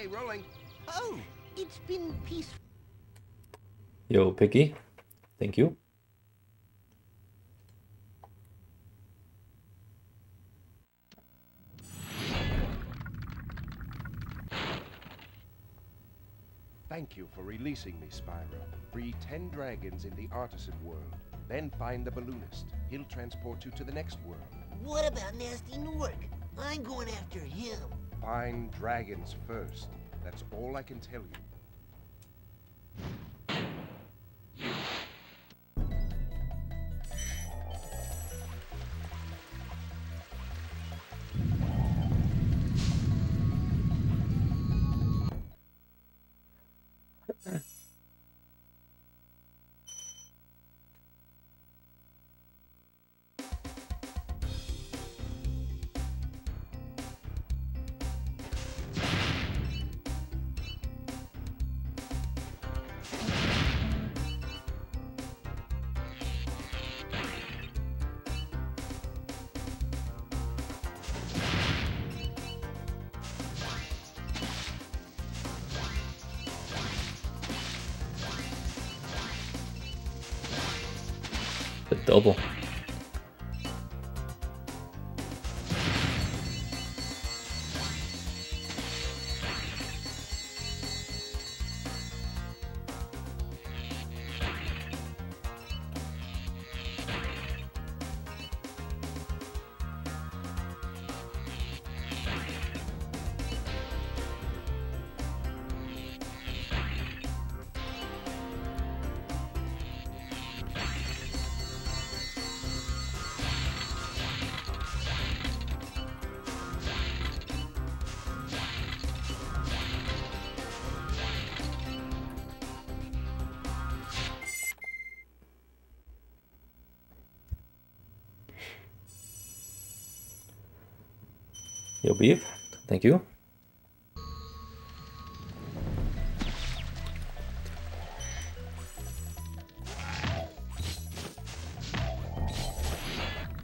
Okay, rolling. Oh, it's been peaceful. Yo, Picky. Thank you. Thank you for releasing me, Spyro. Free ten dragons in the artisan world. Then find the balloonist. He'll transport you to the next world. What about Gnasty Gnorc? I'm going after him. Find dragons first. That's all I can tell you. Double. Thank you.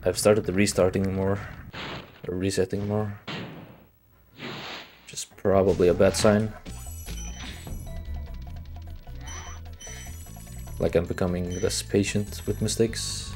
I've started the restarting more, or resetting more. Which is probably a bad sign. Like I'm becoming less patient with mistakes.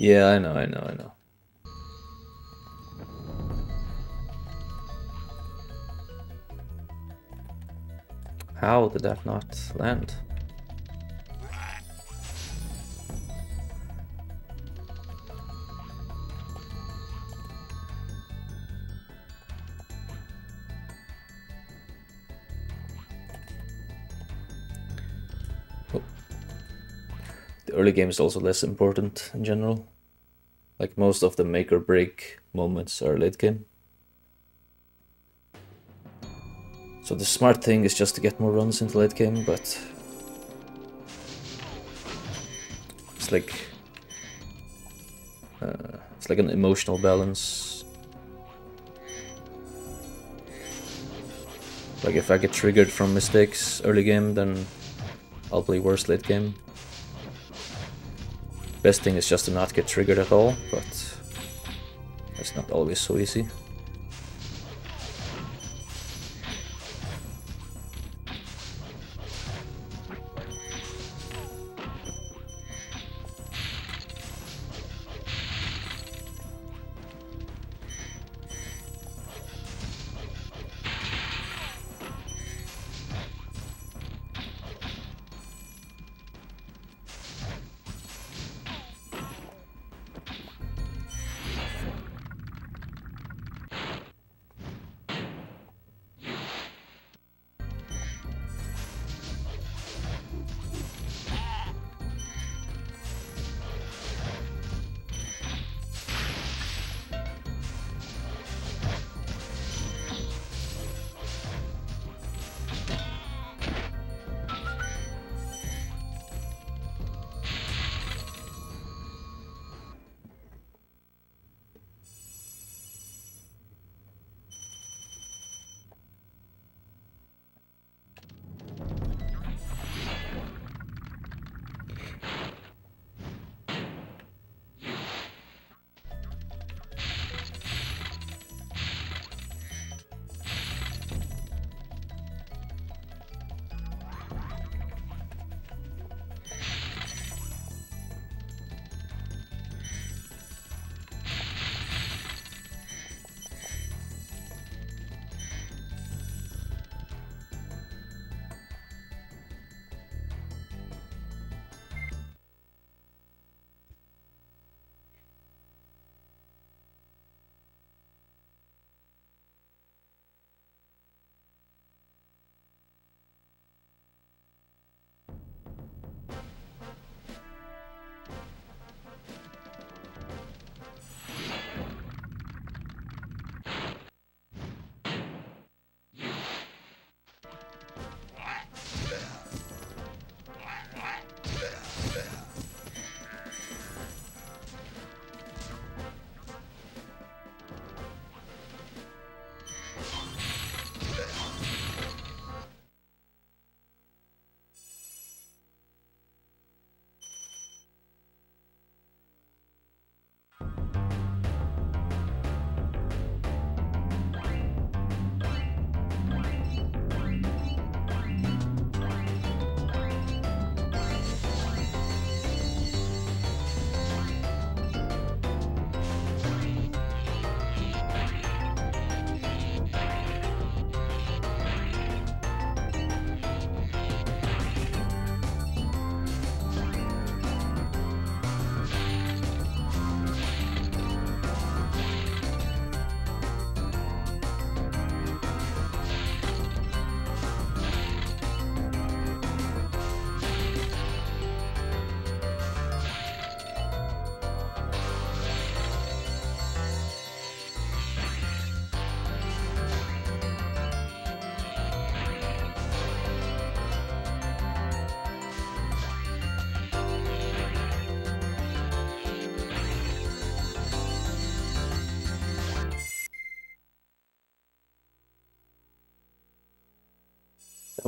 Yeah, I know, I know, I know. How did that not land? Early game is also less important in general. Like most of the make or break moments are late game. So the smart thing is just to get more runs into late game, but it's like uh, it's like an emotional balance. Like if I get triggered from mistakes early game, then I'll play worse late game. Best thing is just to not get triggered at all, but that's not always so easy.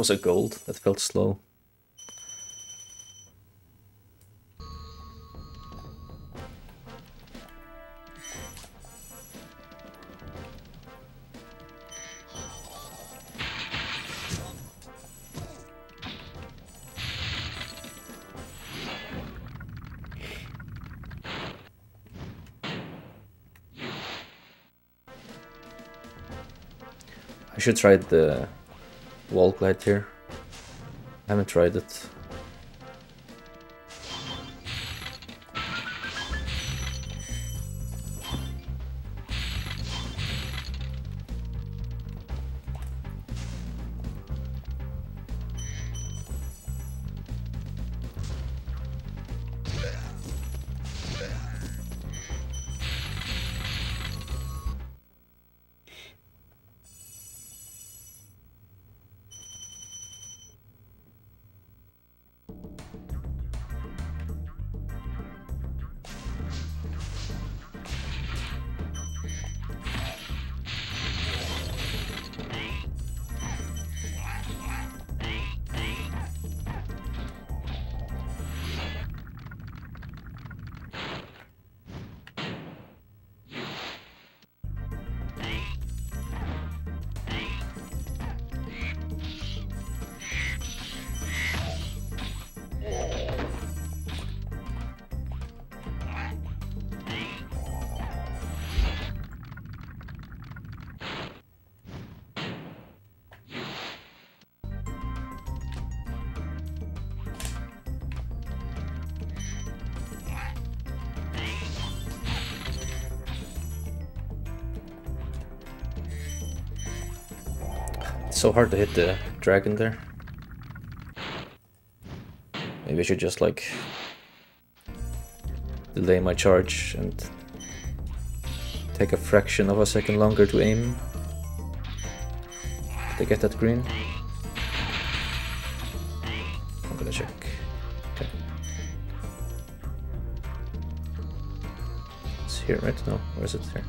was a gold that felt slow. I should try the wall glide here. I haven't tried it. So hard to hit the dragon there. Maybe I should just like delay my charge and take a fraction of a second longer to aim to get that green. I'm gonna check. Okay. It's here, right? No, where is it here?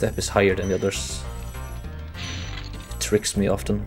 Step is higher than the others. It tricks me often.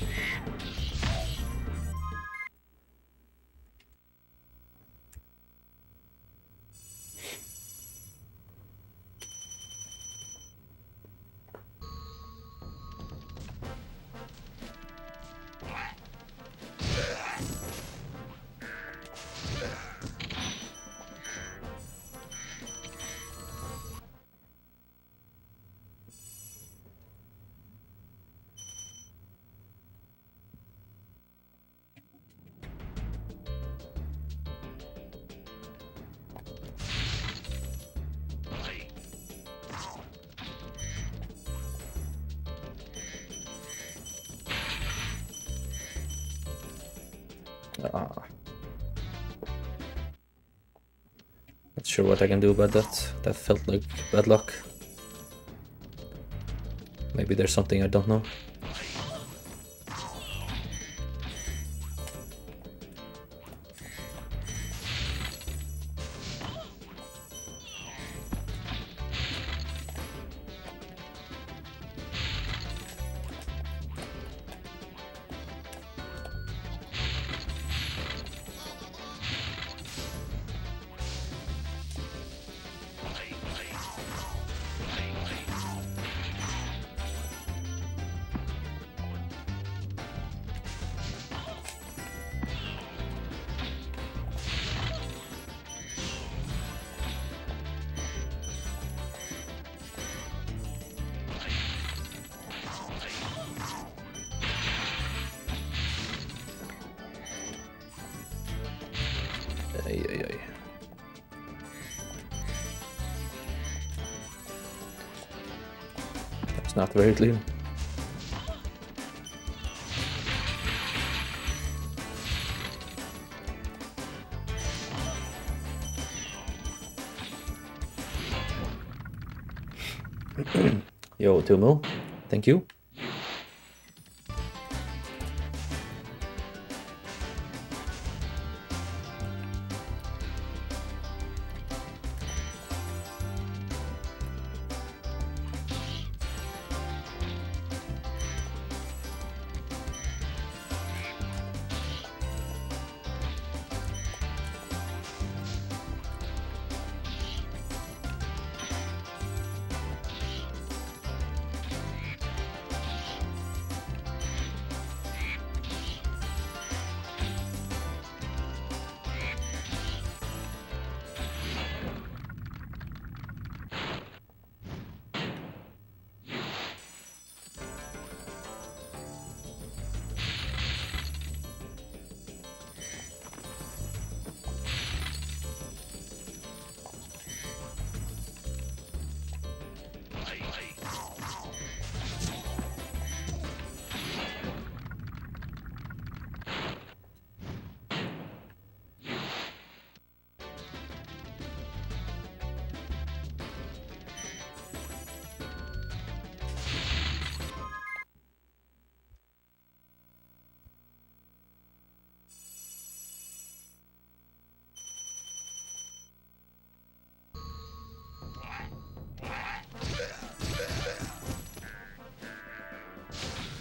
Yeah. Ah. Not sure what I can do about that. That felt like bad luck. Maybe there's something I don't know. Not very clear. Yo, two mil. Thank you.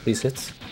Please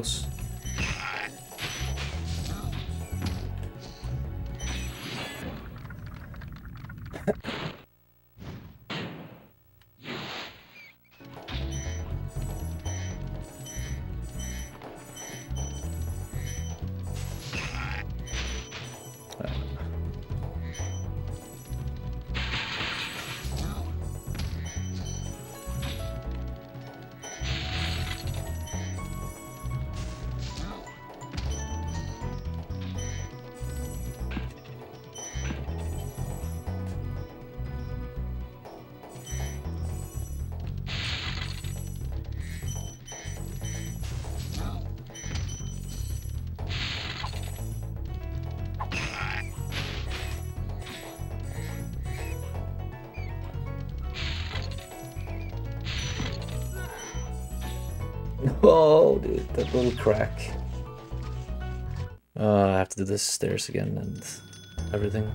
plus. That little crack. Uh, I have to do the stairs again and everything.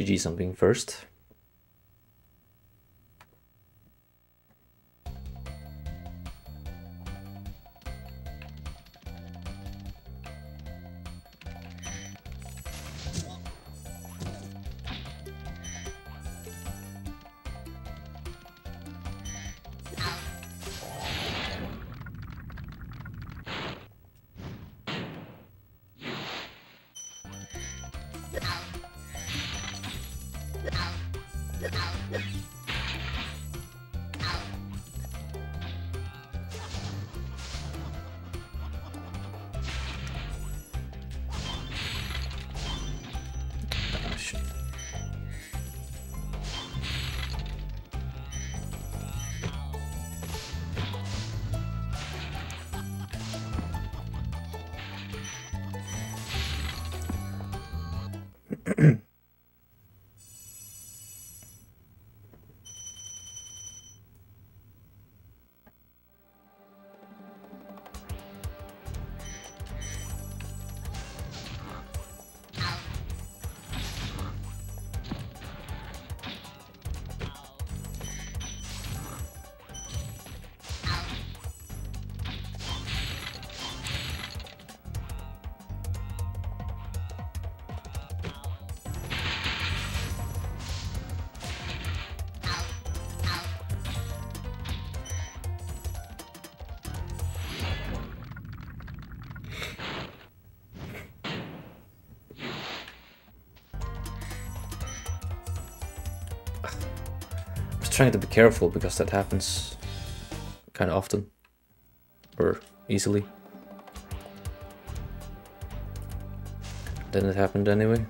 GG something first. Trying to be careful because that happens kind of often or easily. Then it happened anyway.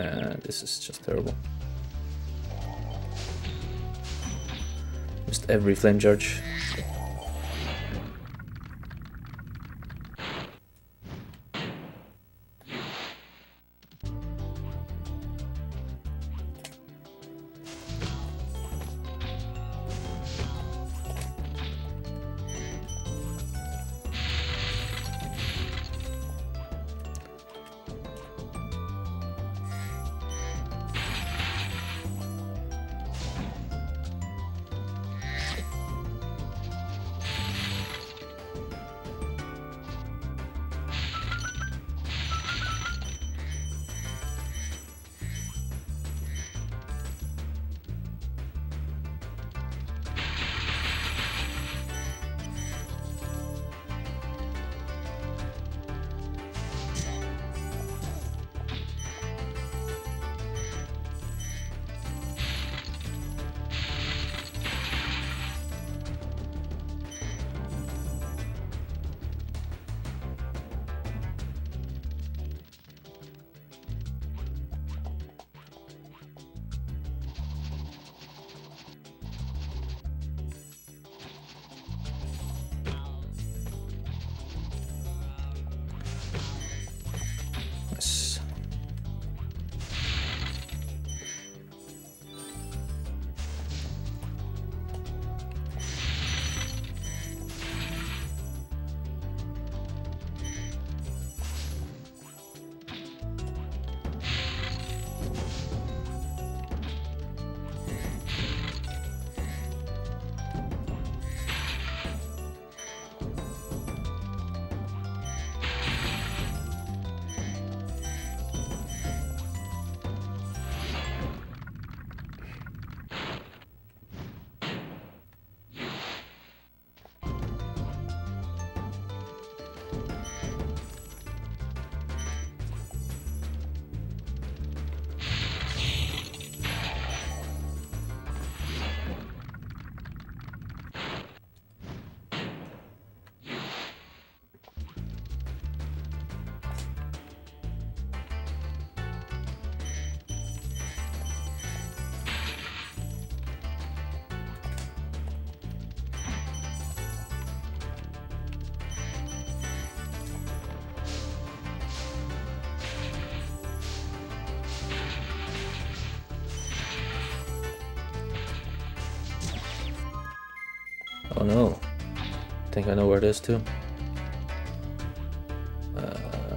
Man, this is just terrible. Just every flame charge. I know where it is too. Uh,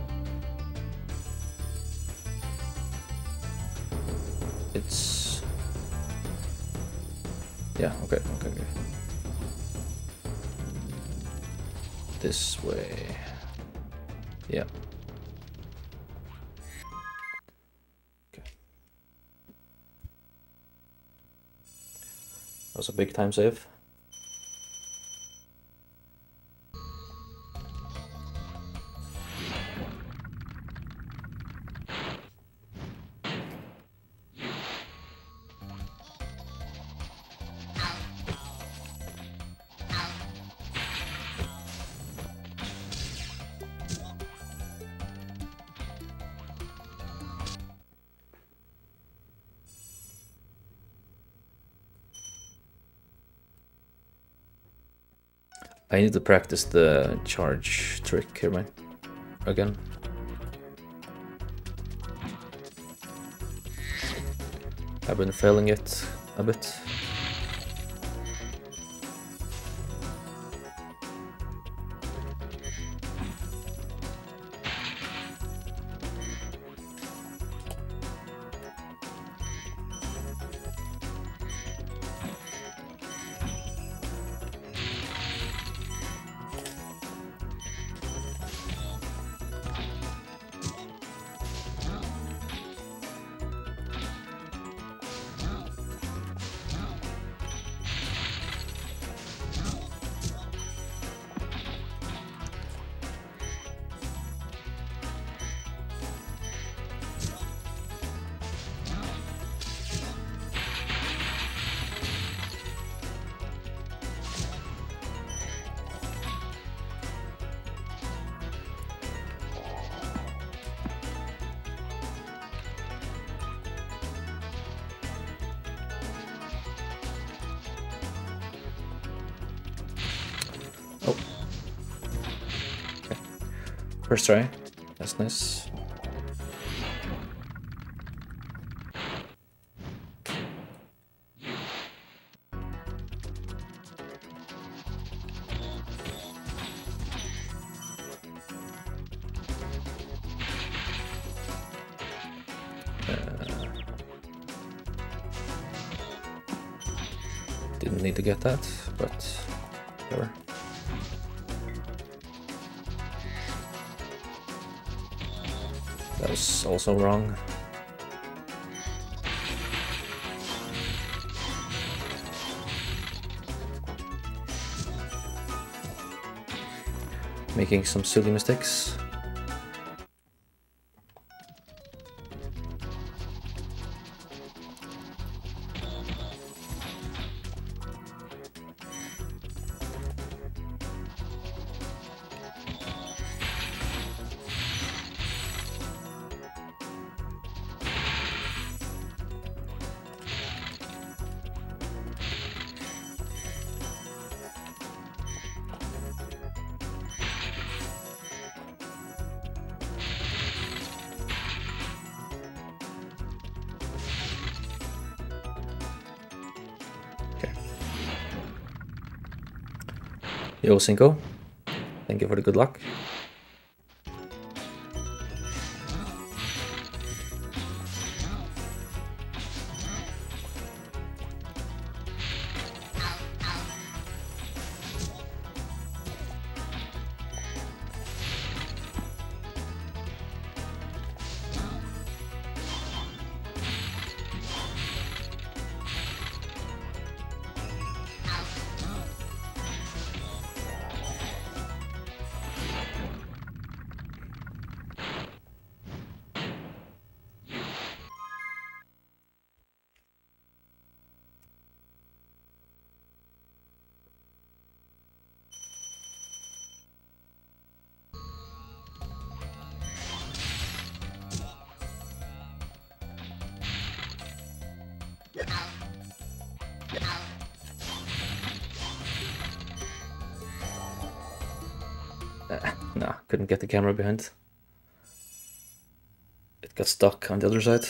it's yeah. Okay. Okay. Okay. This way. Yeah. Okay. That was a big time save. I need to practice the charge trick here, man. Again. I've been failing it a bit. First try. That's nice. Uh, Didn't need to get that, also wrong. Making some silly mistakes. Yo, Cinco. Thank you for the good luck. Camera behind. It got stuck on the other side.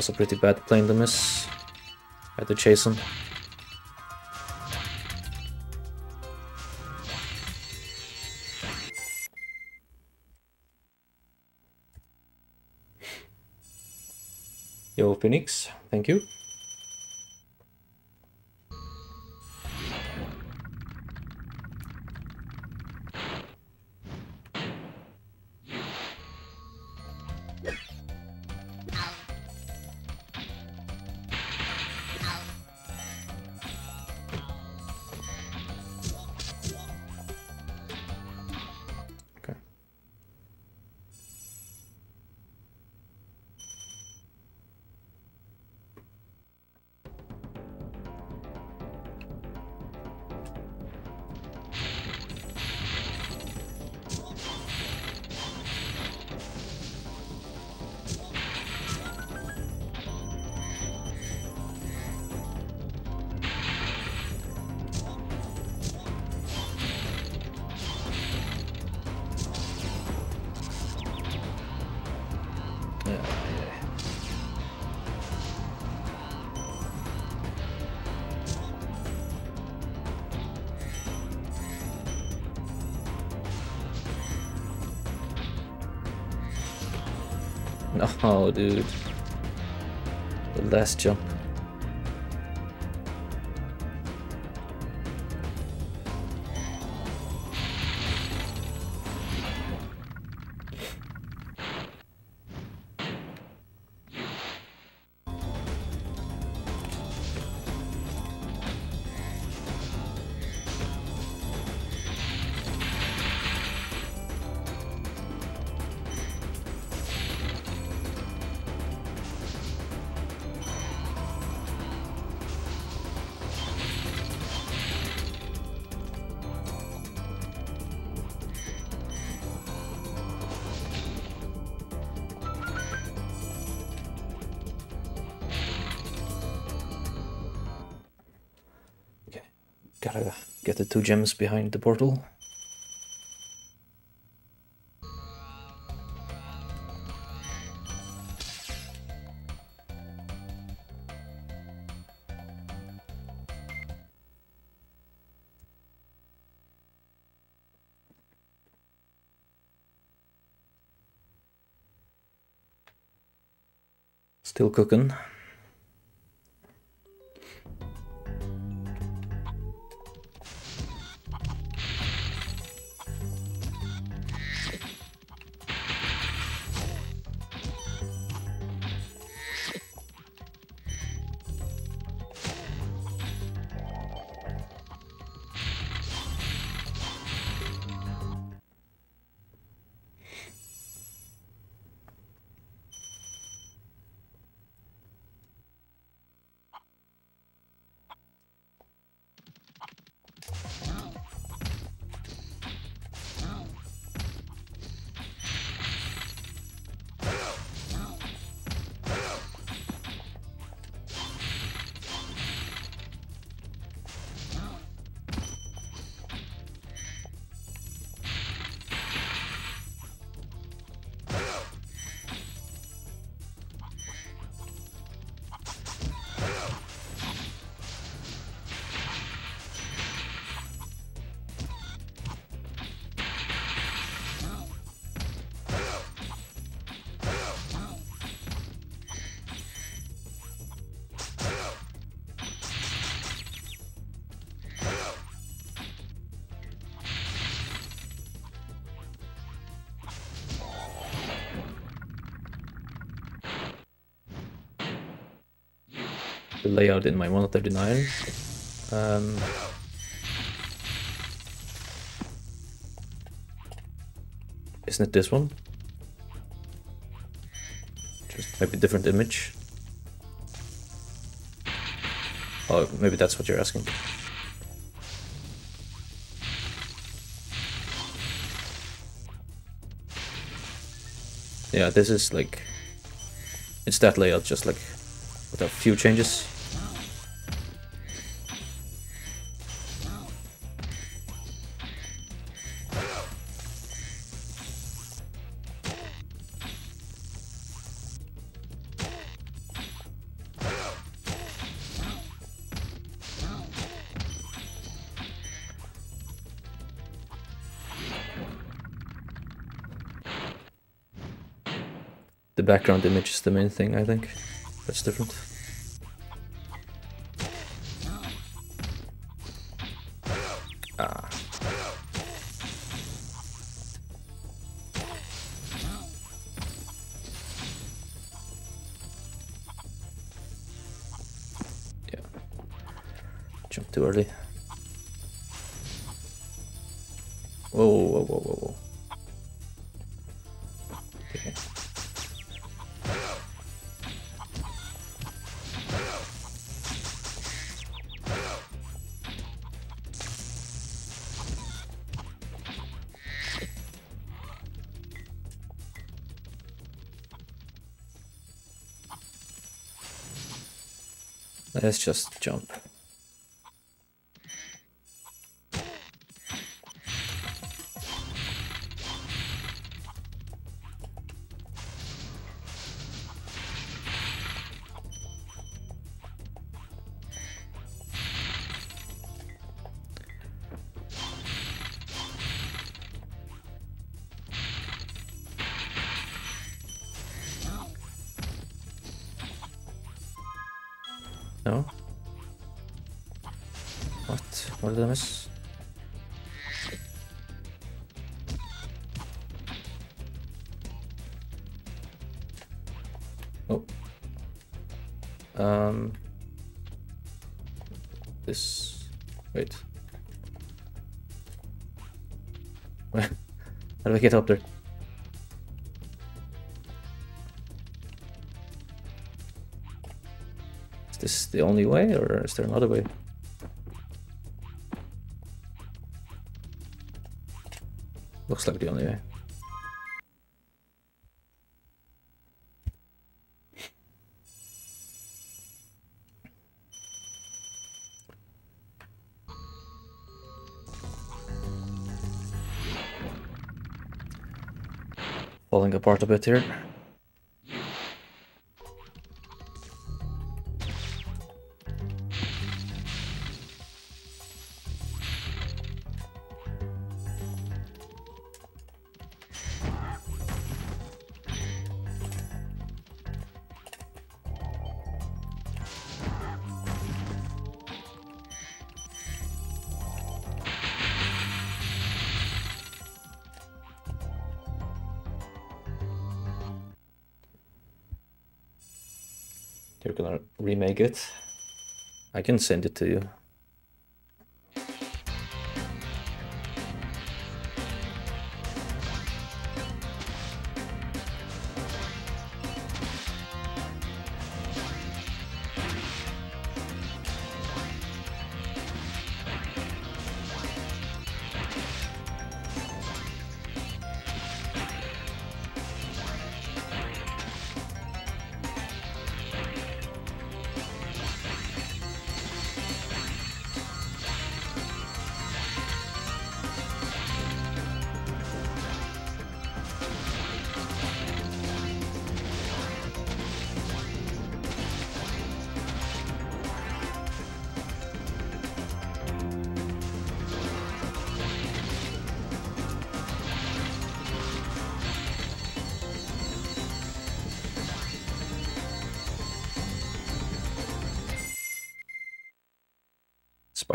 That was a pretty bad plane to miss. Had to chase him. Yo, Phoenix, thank you. No, oh, dude. The last jump. The two gems behind the portal. Still cooking. The layout in my 139 Um, isn't it this one? Just maybe different image. Oh, maybe that's what you're asking. Yeah, this is like it's that layout just like with a few changes. Background image is the main thing, I think. That's different. Let's just jump. Get up there? Is this the only way, or is there another way? Looks like the only way. Falling apart a bit here. It. I can send it to you.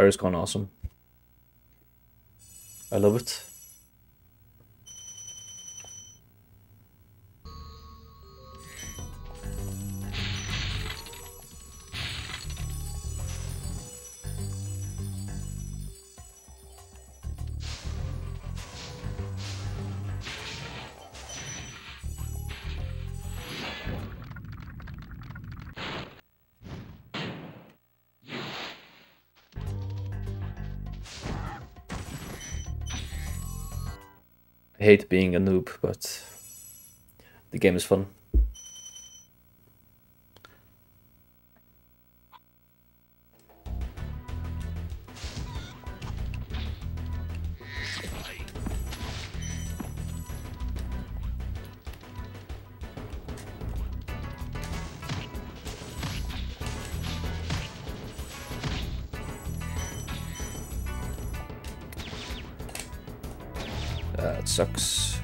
Spyro's gone awesome. I love it. Hate being a noob, but the game is fun. Sucks.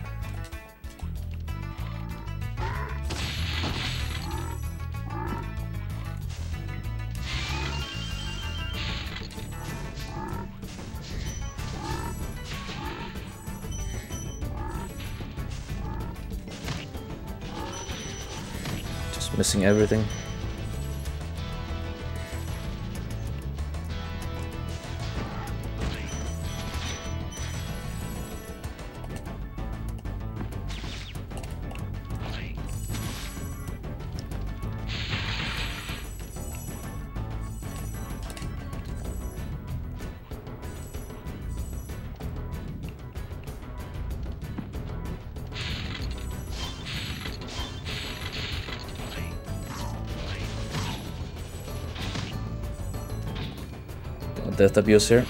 Just missing everything. Death abuse here.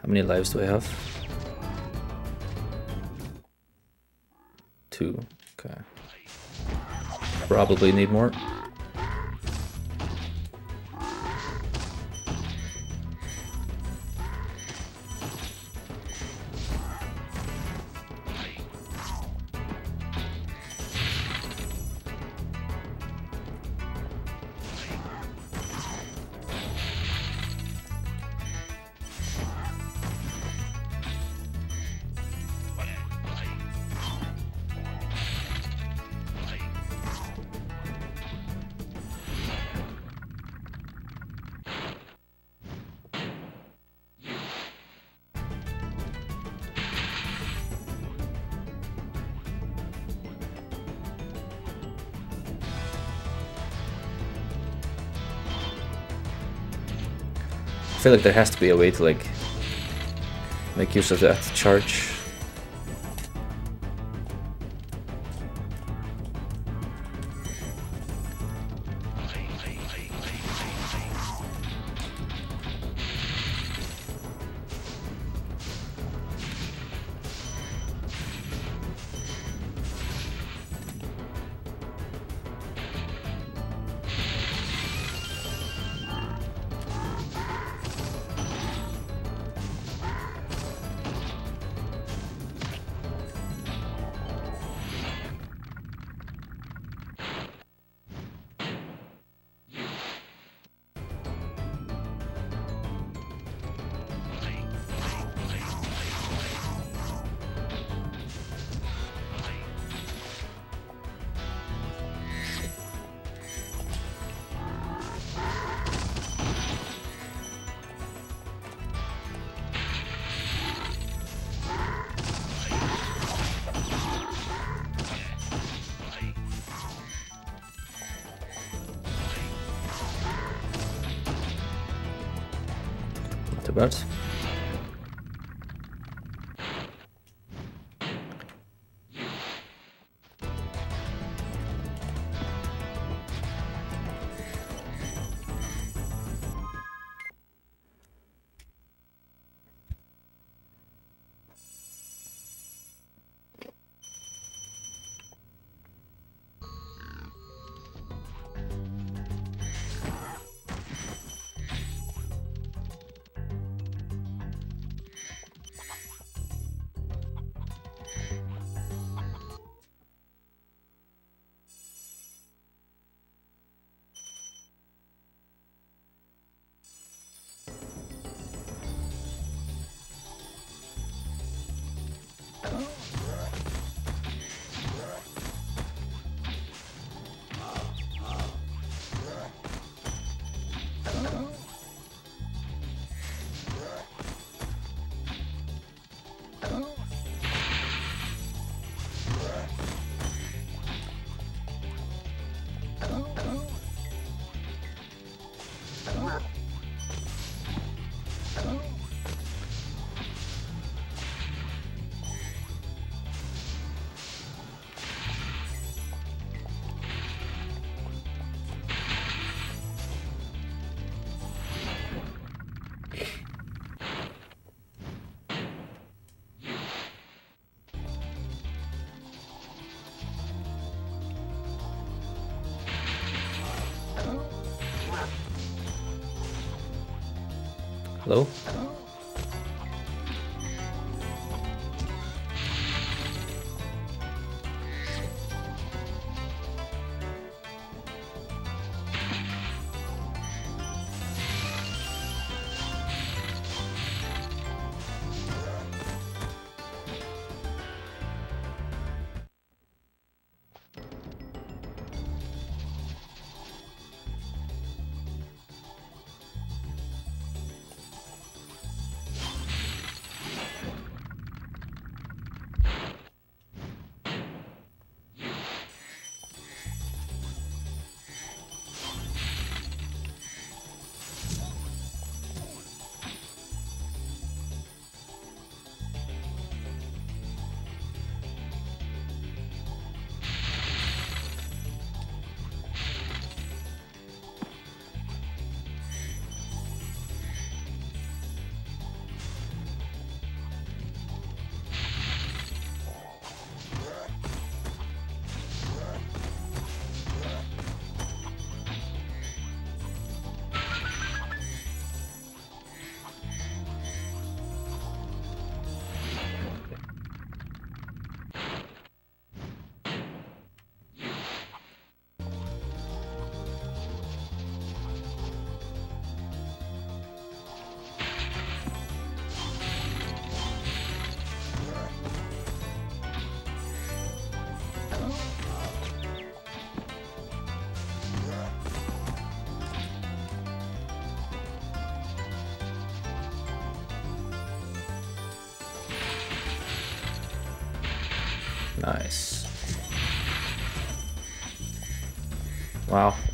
How many lives do I have? Two. Okay. Probably need more. Feel like there has to be a way to like make use of that charge. Hello?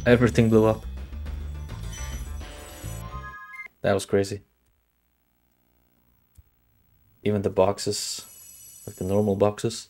Everything blew up. That was crazy. Even the boxes, like the normal boxes.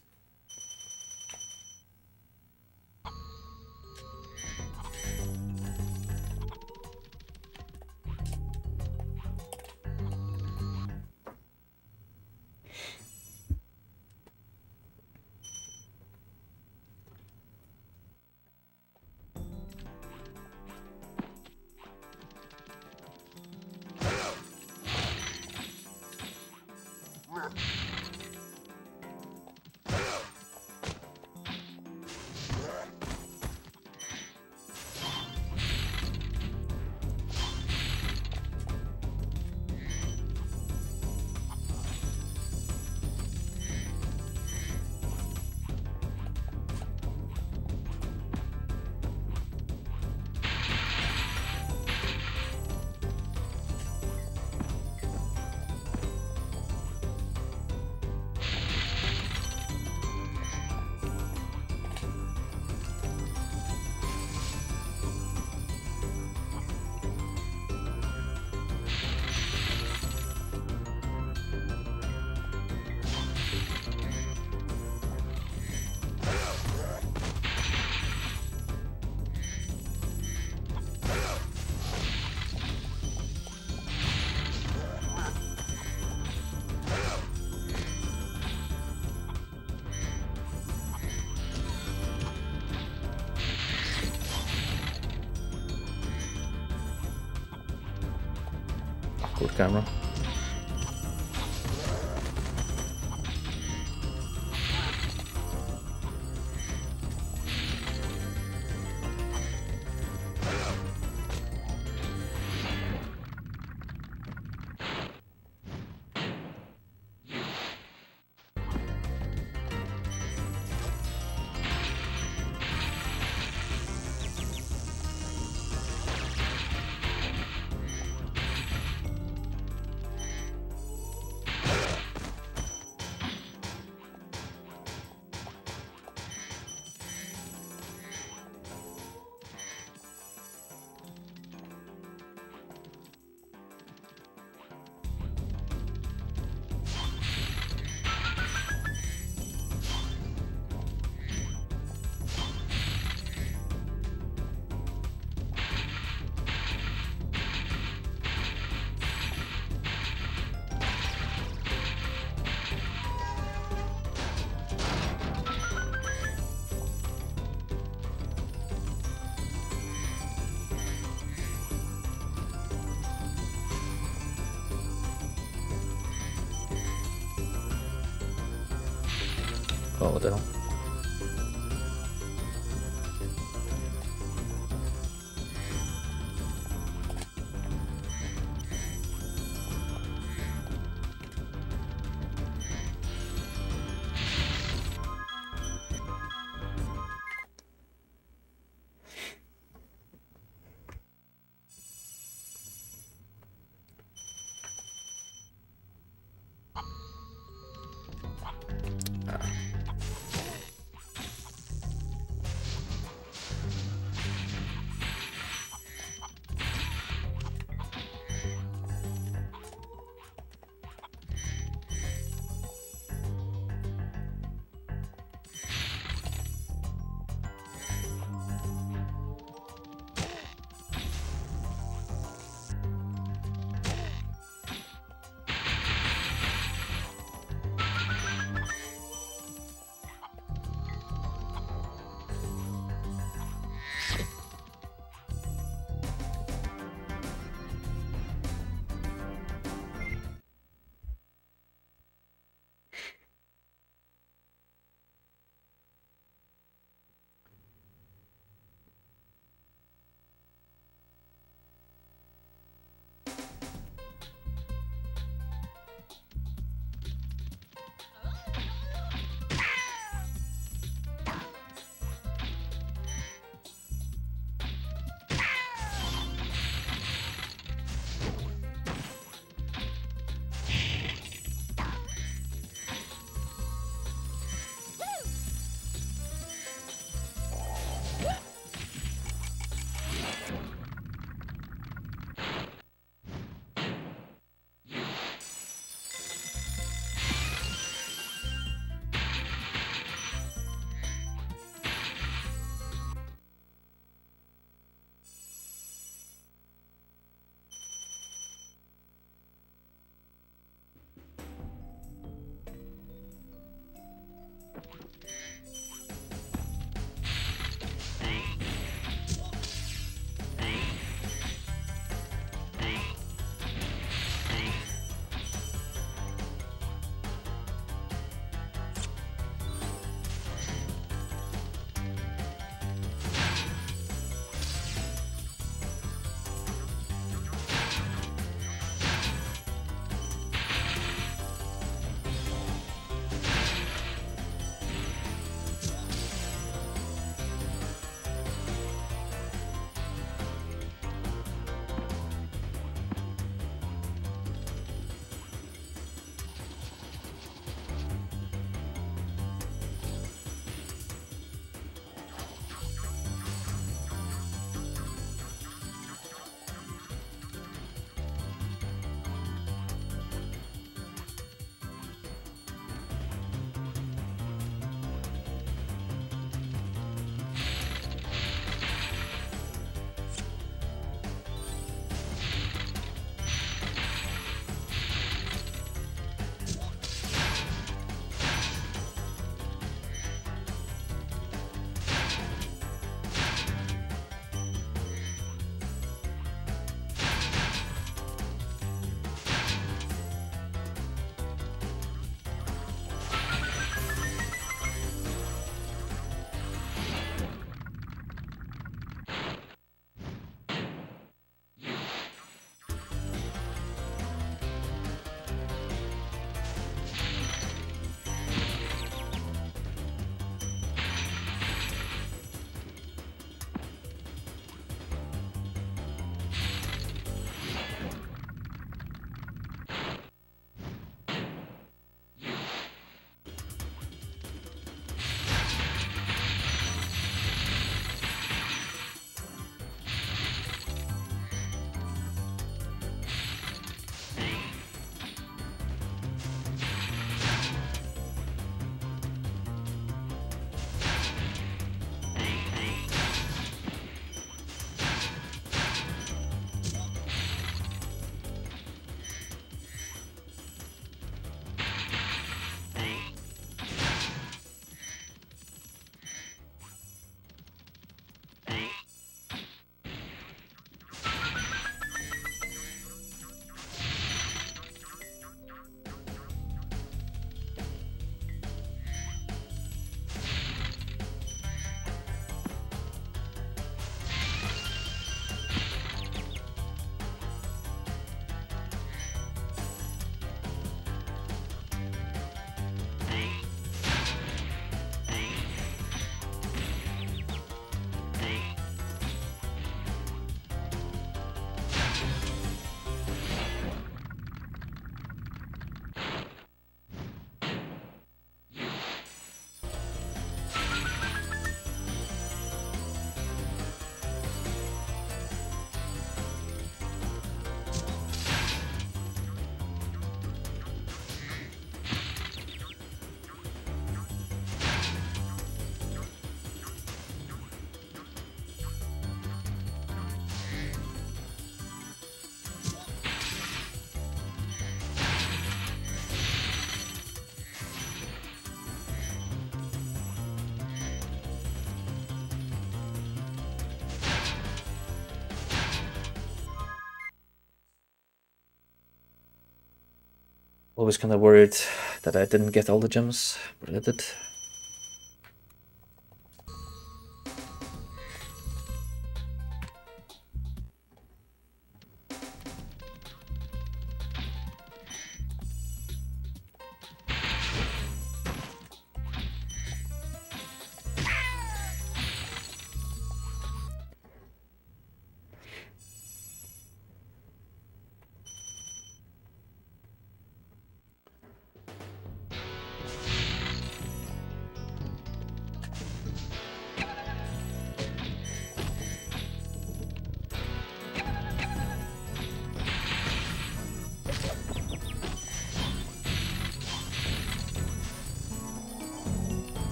Always kind of worried that I didn't get all the gems, but I did.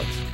Oh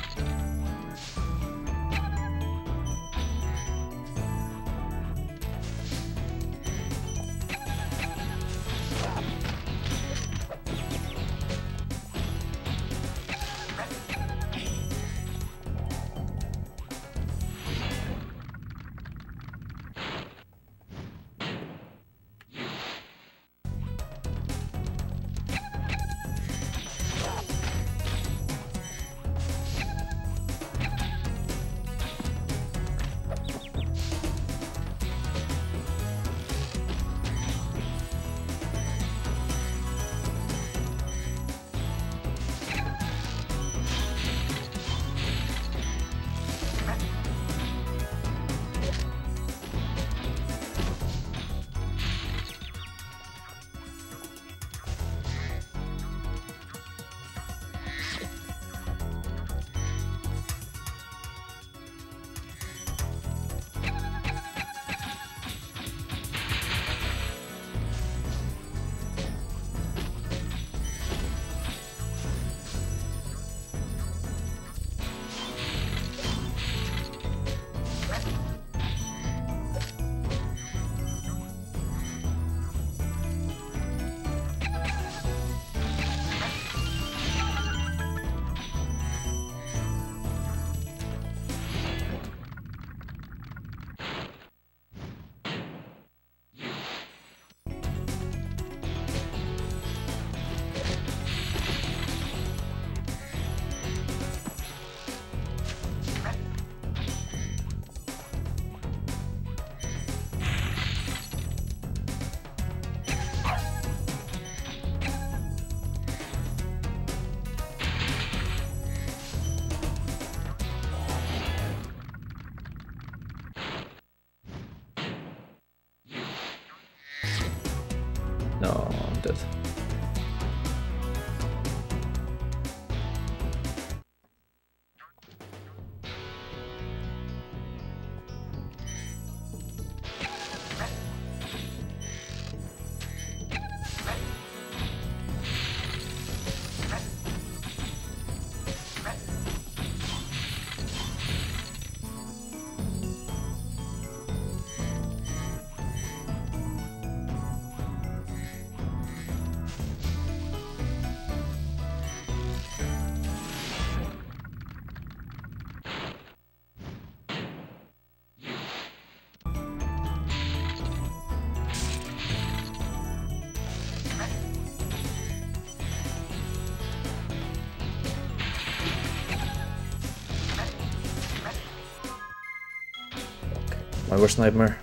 My worst nightmare.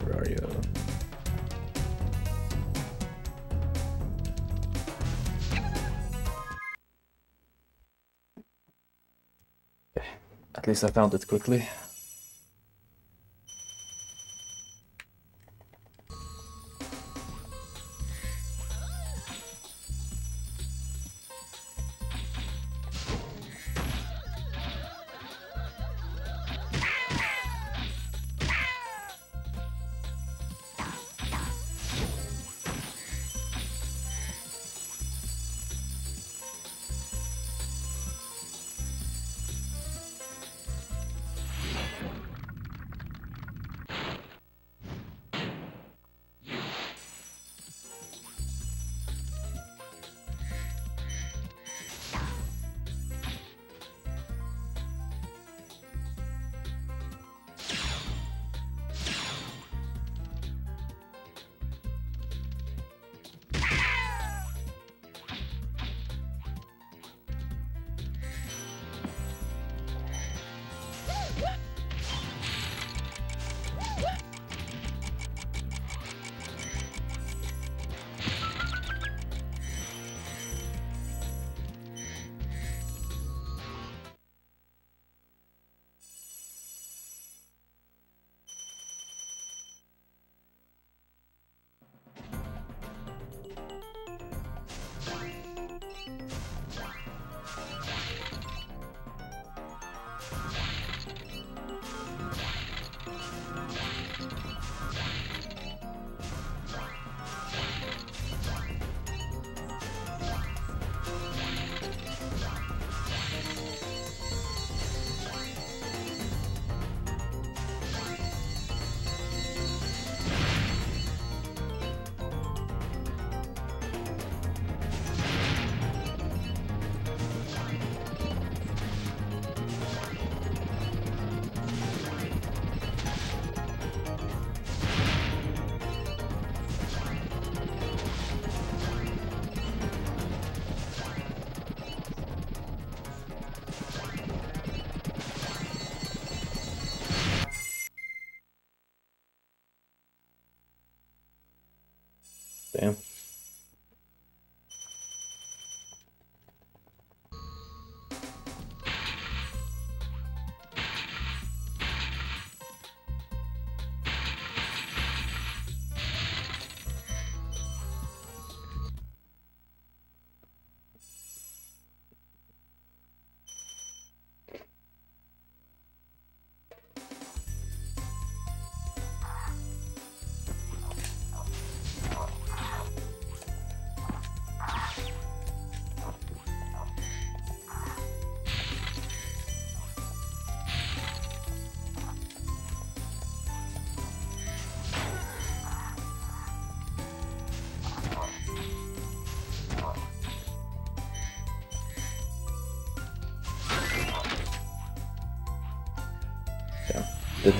Where are you? At least I found it quickly.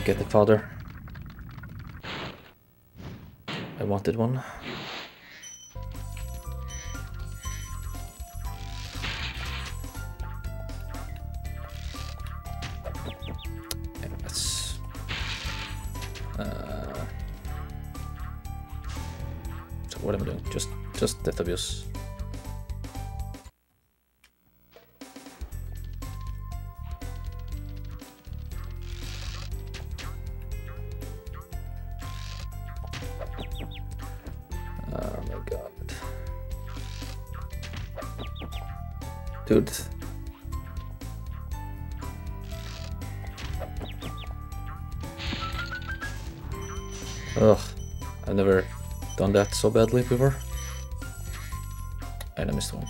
Get the father. I wanted one. That's uh, what am I doing? Just just death abuse. Done that so badly before. And I missed one.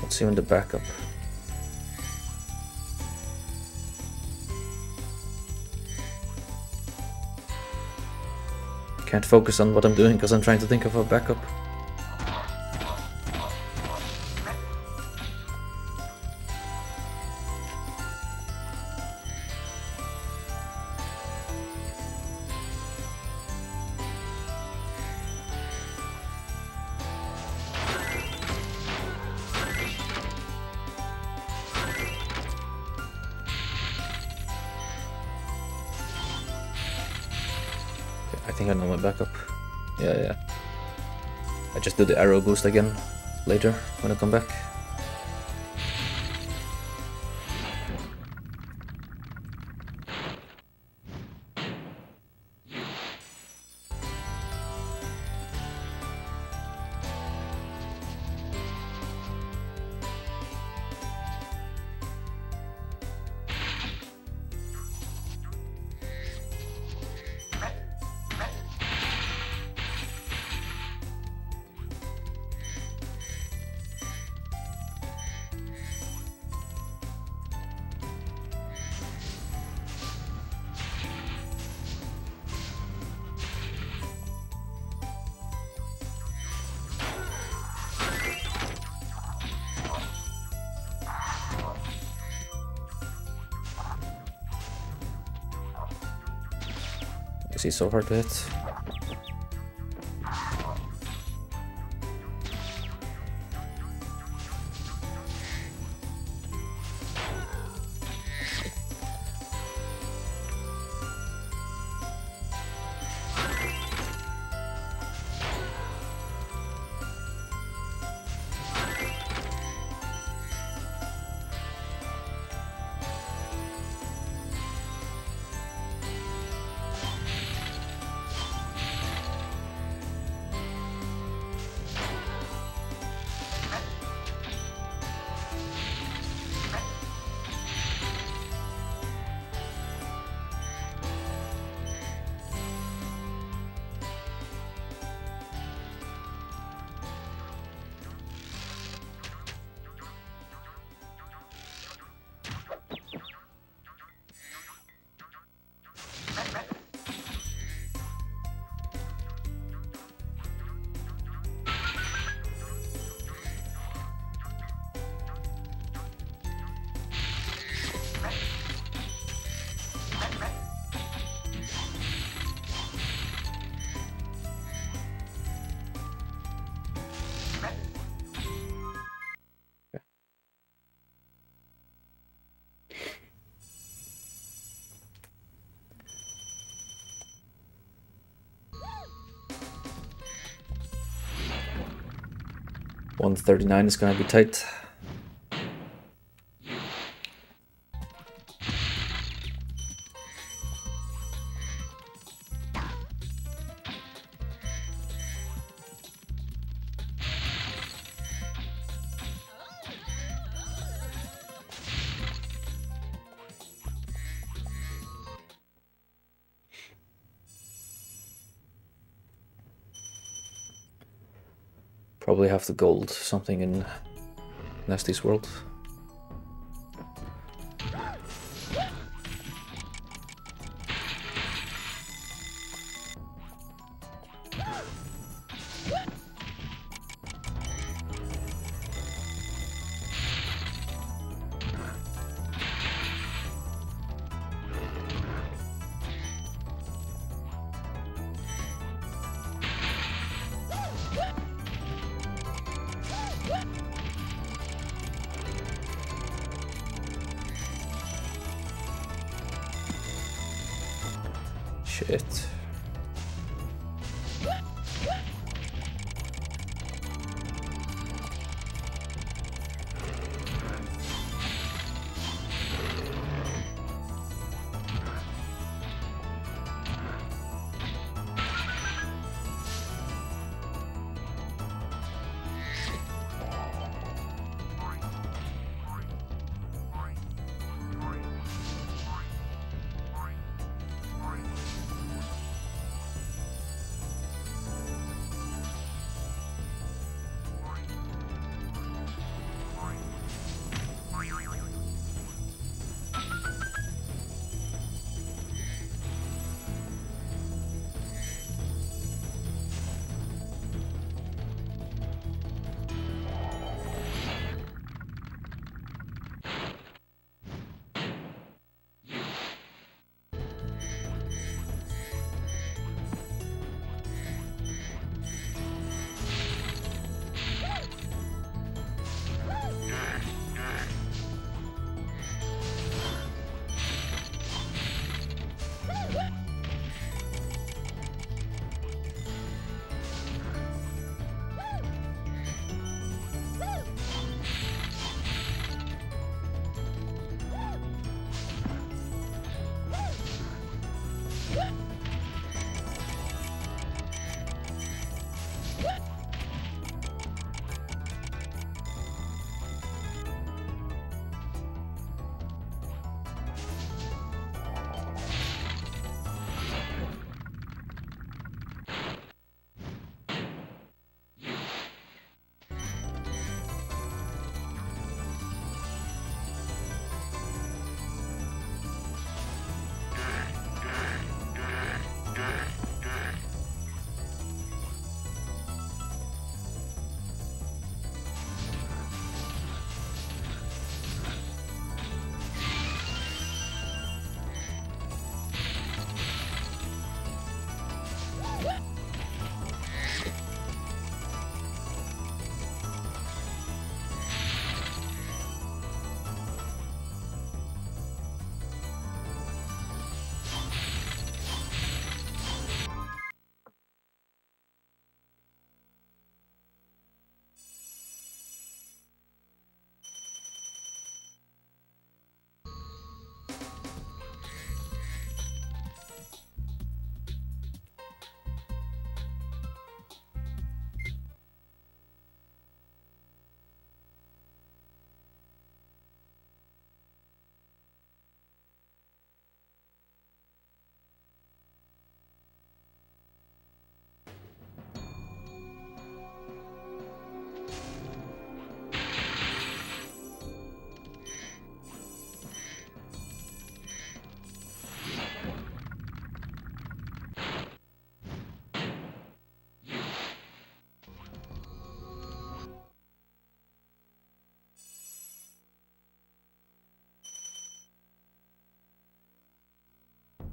Let's What's even the backup? Can't focus on what I'm doing because I'm trying to think of a backup. Do the arrow boost again later when I come back. Is he so hard to hit? 139 is gonna be tight. Probably have the gold something in Gnasty's world.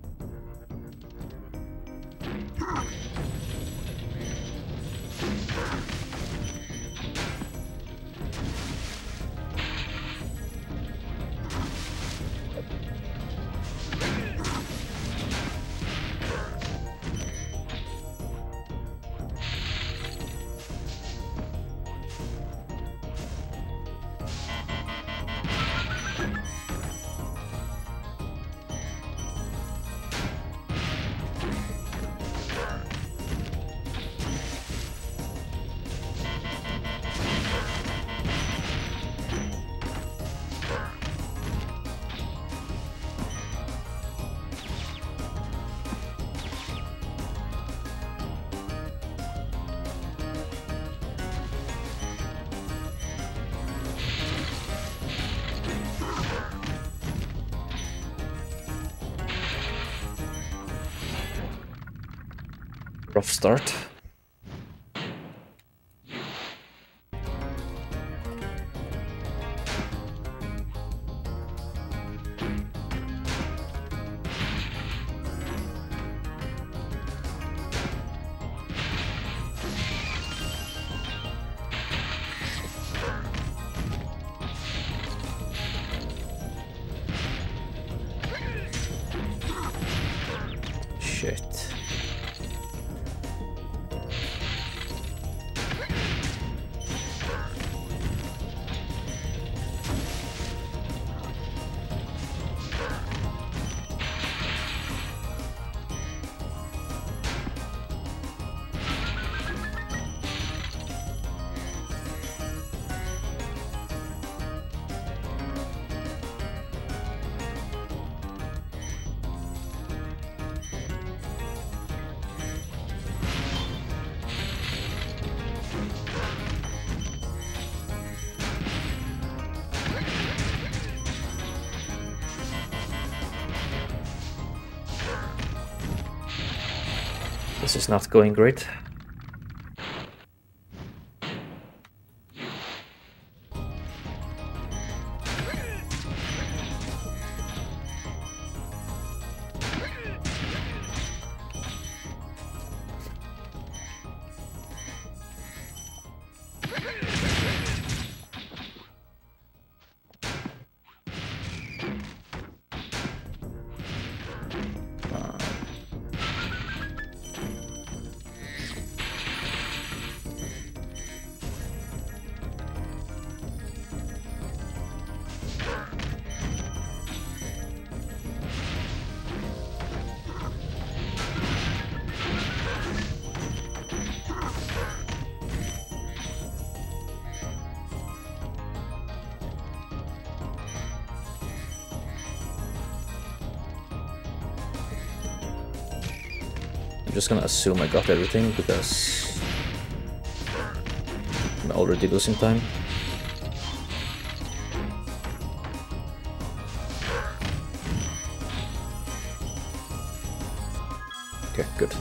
Thank you. Rough start. Is not going great. Just gonna assume I got everything because I'm already losing time. Okay, good.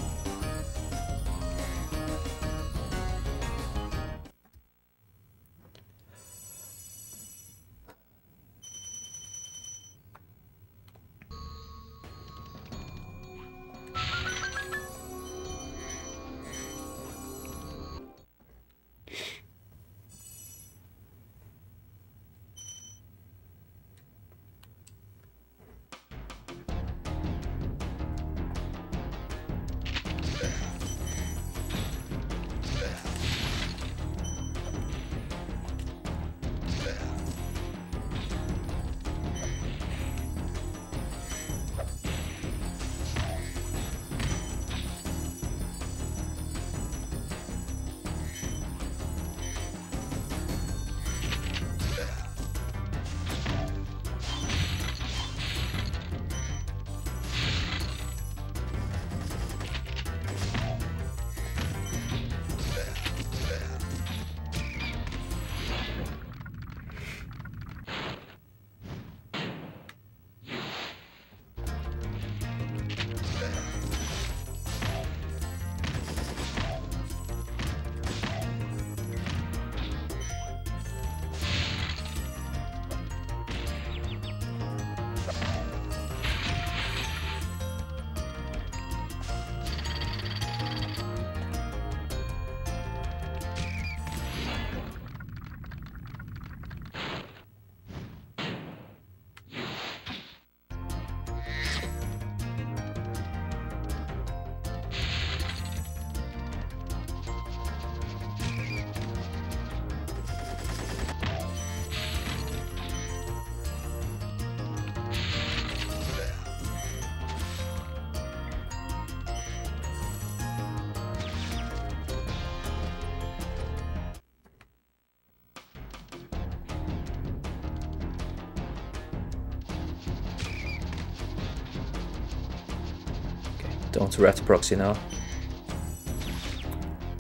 Don't rat proxy now.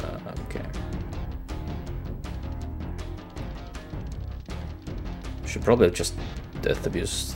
Uh, okay. Should probably just death abused.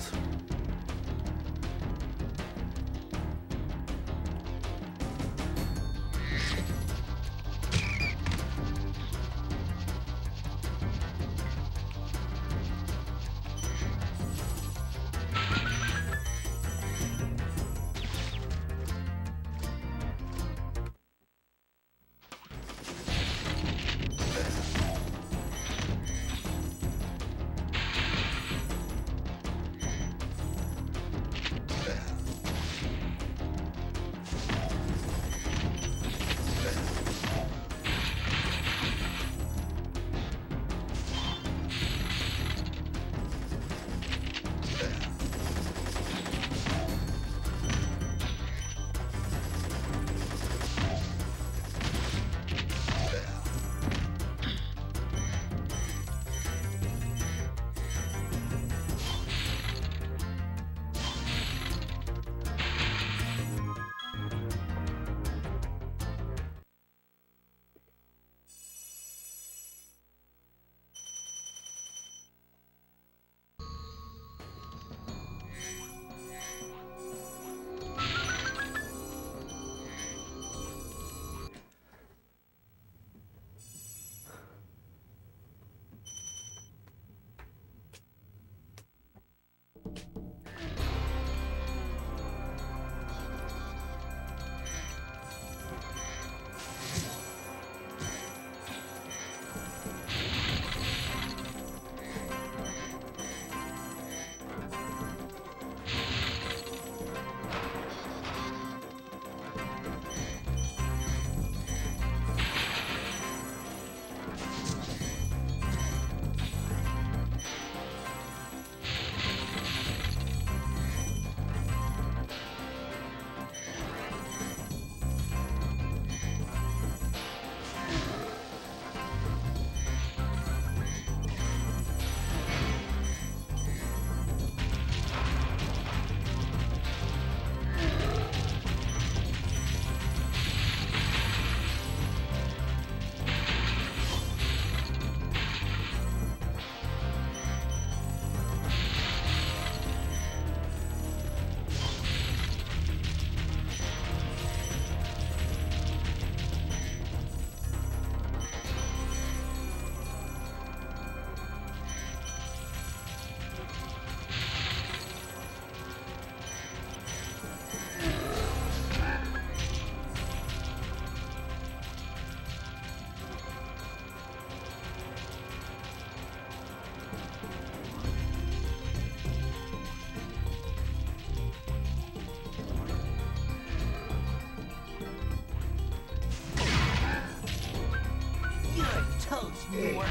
Toast,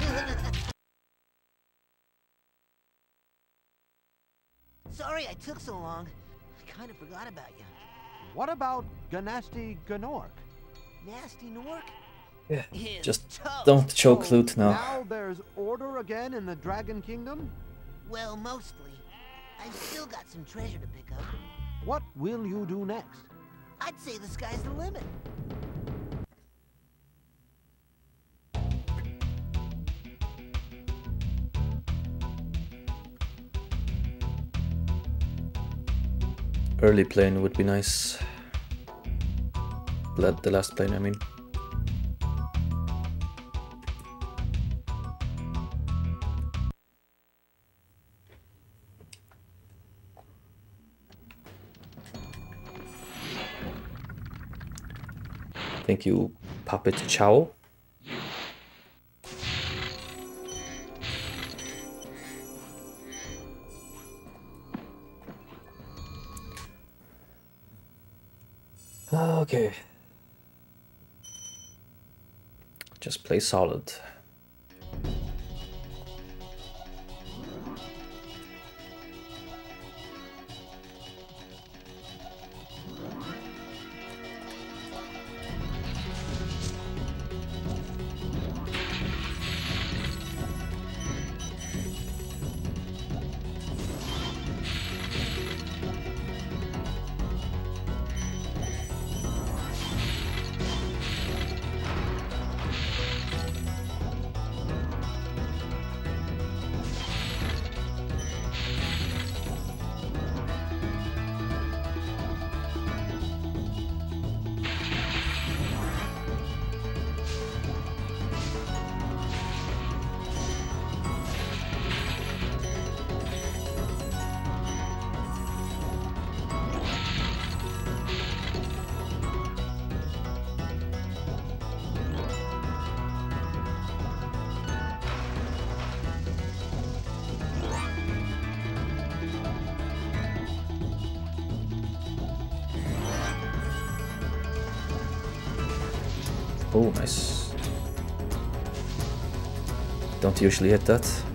Sorry I took so long. I kind of forgot about you. What about Gnasty Gnorc? Gnasty Gnorc? Yeah, just toast. don't choke So loot now. Now there's order again in the Dragon Kingdom? Well, mostly. I've still got some treasure to pick up. What will you do next? I'd say the sky's the limit. Early plane would be nice. The last plane, I mean. Thank you, Puppet Chow. Okay. Just play solid. Usually hit that.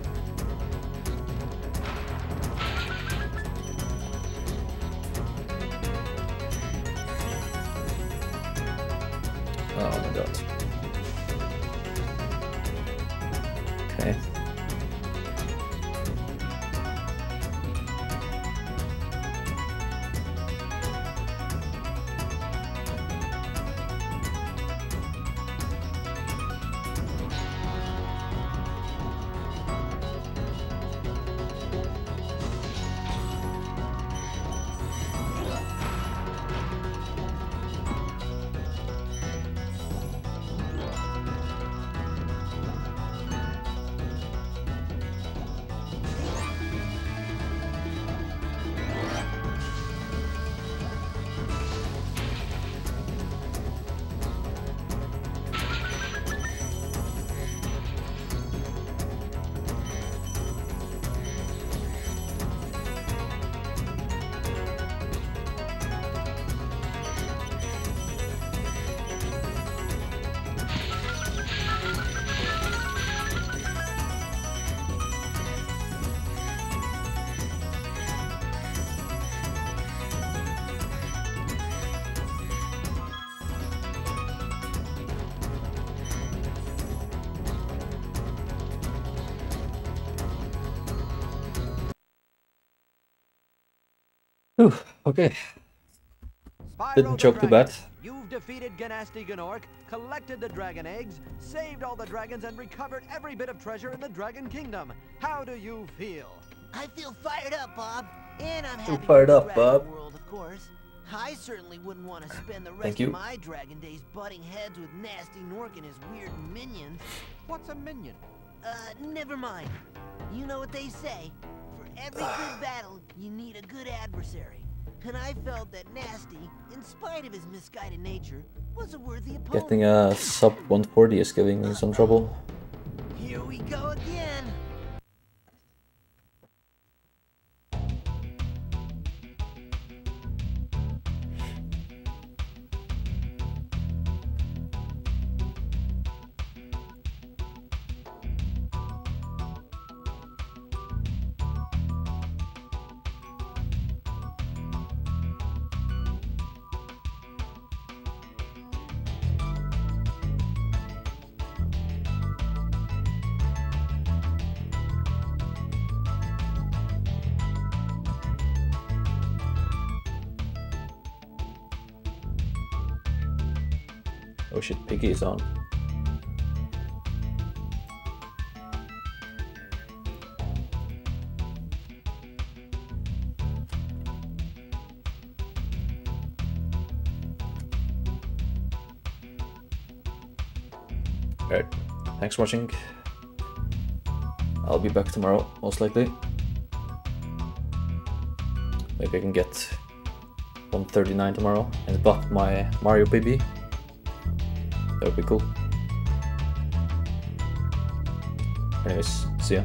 Whew, okay. Didn't choke too Dragon, bad. You've defeated Gnasty Gnorc, collected the dragon eggs, saved all the dragons, and recovered every bit of treasure in the Dragon Kingdom. How do you feel? I feel fired up, Bob. And I'm Feel happy fired for up, the Bob. World, of course. I certainly wouldn't want to spend the rest of my dragon days butting heads with Gnasty Gnorc and his weird minions. What's a minion? Uh, never mind. You know what they say. Every good battle, you need a good adversary. And I felt that Gnasty, in spite of his misguided nature, was a worthy opponent. Getting a sub 140 is giving me some trouble. Here we go again. Is on. Alright, thanks for watching. I'll be back tomorrow, most likely. Maybe I can get 139 tomorrow and bought my Mario PB. That would be cool. Anyways, see ya.